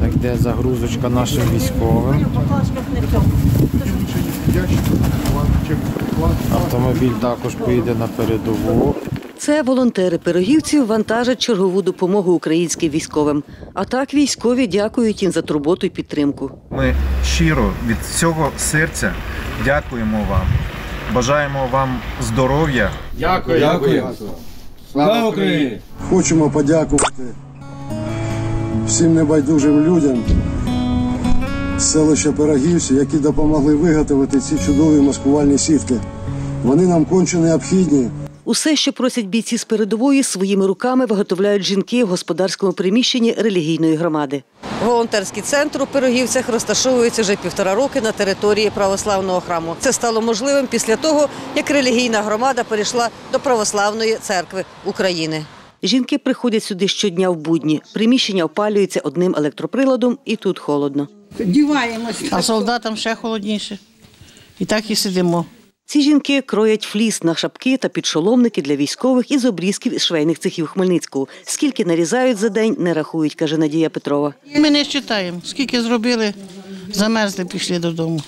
Так де загрузочка нашим військовим. Автомобіль також поїде на передову. Це волонтери пирогівців вантажать чергову допомогу українським військовим. А так військові дякують їм за турботу і підтримку. Ми щиро від всього серця дякуємо вам. Бажаємо вам здоров'я, Дякую. Слава Україні! Хочемо подякувати всім небайдужим людям з селища Пирогівці, які допомогли виготовити ці чудові маскувальні сітки. Вони нам конче необхідні. Усе, що просять бійці з передової, своїми руками виготовляють жінки в господарському приміщенні релігійної громади. Волонтерський центр у Пирогівцях розташовується вже півтора роки на території православного храму. Це стало можливим після того, як релігійна громада перейшла до православної церкви України. Жінки приходять сюди щодня в будні. Приміщення опалюється одним електроприладом, і тут холодно. Діваємося. А солдатам ще холодніше. І так і сидимо. Ці жінки кроять фліс на шапки та підшоломники для військових із обрізків із швейних цехів Хмельницького. Скільки нарізають за день, не рахують, каже Надія Петрова. Ми не читаємо. Скільки зробили, замерзли, пішли додому.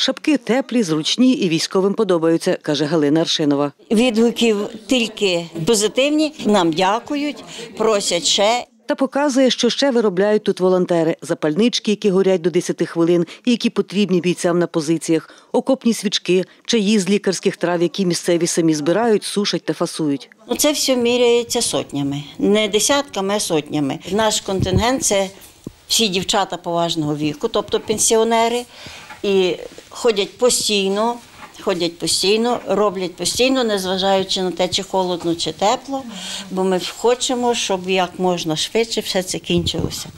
Шапки теплі, зручні і військовим подобаються, каже Галина Аршинова. Відгуків тільки позитивні. Нам дякують, просять ще. Та показує, що ще виробляють тут волонтери: запальнички, які горять до 10 хвилин, і які потрібні бійцям на позиціях, окопні свічки, чаї з лікарських трав, які місцеві самі збирають, сушать та фасують. Це все міряється сотнями, не десятками, а сотнями. Наш контингент це всі дівчата поважного віку, тобто пенсіонери, і ходять постійно. Ходять постійно, роблять постійно, незважаючи на те, чи холодно, чи тепло, бо ми хочемо, щоб як можна швидше все це кінчилося.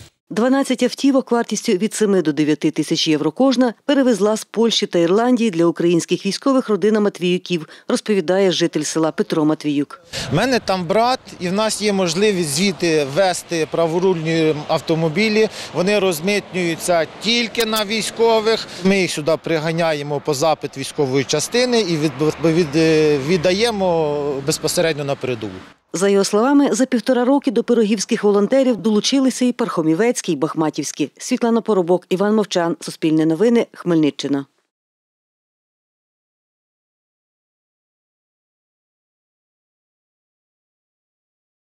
12 автівок вартістю від 7 до 9 тисяч євро кожна перевезла з Польщі та Ірландії для українських військових родина Матвіюків, розповідає житель села Петро Матвіюк. У мене там брат, і в нас є можливість звідти вести праворульні автомобілі. Вони розмитнюються тільки на військових. Ми їх сюди приганяємо по запит військової частини і від, від, віддаємо безпосередньо на передову. За його словами, за півтора роки до пирогівських волонтерів долучилися і Пархомівецький, і Бахматівські. Світлана Поробок, Іван Мовчан, Суспільне новини, Хмельниччина.